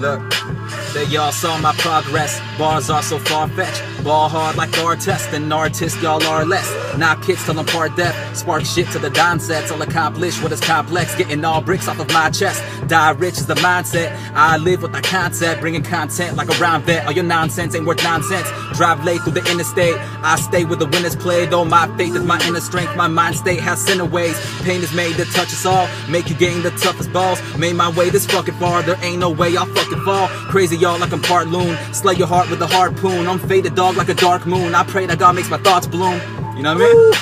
Look, they y'all saw my progress. Bars are so far-fetched. Ball hard like our test. An artist, y'all are less. Knock kids till I'm part deaf. Spark shit to the dime sets. I'll accomplish what is complex. Getting all bricks off of my chest. Die rich is the mindset. I live with the concept. Bringing content like a round vet. All your nonsense ain't worth nonsense. Drive late through the interstate. I stay with the winners play. Though my faith is my inner strength. My mind state has sinner ways. Pain is made to touch us all. Make you gain the toughest balls. Made my way this fucking far. There ain't no way I'll fucking fall. Crazy y'all like I'm part loon. Slay your heart with a harpoon. I'm faded dog like a dark moon. I pray that God makes my thoughts bloom. You know what I mean?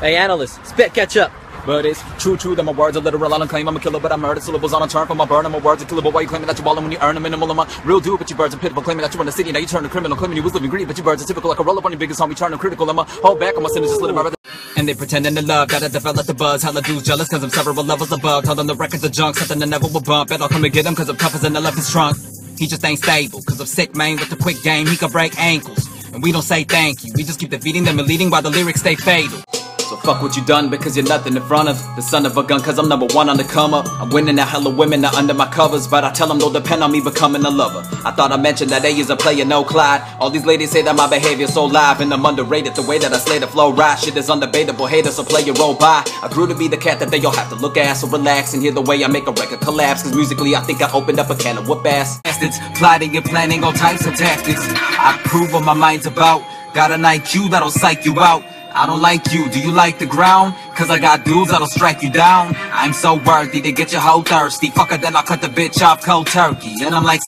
Hey, Anilyst, spit catch up. But it's true, true that my words are literal. I don't claim I'm a killer, but I murder syllables on a turn from my burn. My words are killable. Why you claiming that you're balling when you earn a minimal amount? Real dude, but you birds are pitiful. Claiming that you run the city, now you turn a criminal. Claiming you was living greed, but you birds are typical. Like a roll up on your biggest homie, turning critical. I'm a hold back on my sinners, just let my and they pretending to love, gotta develop the buzz. Hella dudes jealous cause I'm several levels above. Tell them the records are junk, something that never will bump. Bet I'll come and get him cause I'm tough as left his trunk. He just ain't stable, cause I'm sick, man, with the quick game. He can break ankles. And we don't say thank you, we just keep defeating them and leading while the lyrics stay fatal. So fuck what you done because you're nothing in front of the son of a gun cause I'm number one on the come up. I'm winning that hella women that under my covers, but I tell them don't depend on me becoming a lover. I thought I mentioned that A is a player, no Clyde. All these ladies say that my behavior's so live and I'm underrated. The way that I slay the flow right, shit is undebatable. Haters so play your role by. I grew to be the cat that they all have to look at, so relax and hear the way I make a record collapse. Cause musically I think I opened up a can of whoop ass. Bastards, plotting and planning all types of tactics. I prove what my mind's about. Got an IQ that'll psych you out. I don't like you, do you like the ground? Cause I got dudes that'll strike you down. I'm so worthy to get your whole thirsty. Fucker then I'll cut the bitch off cold turkey. And I'm like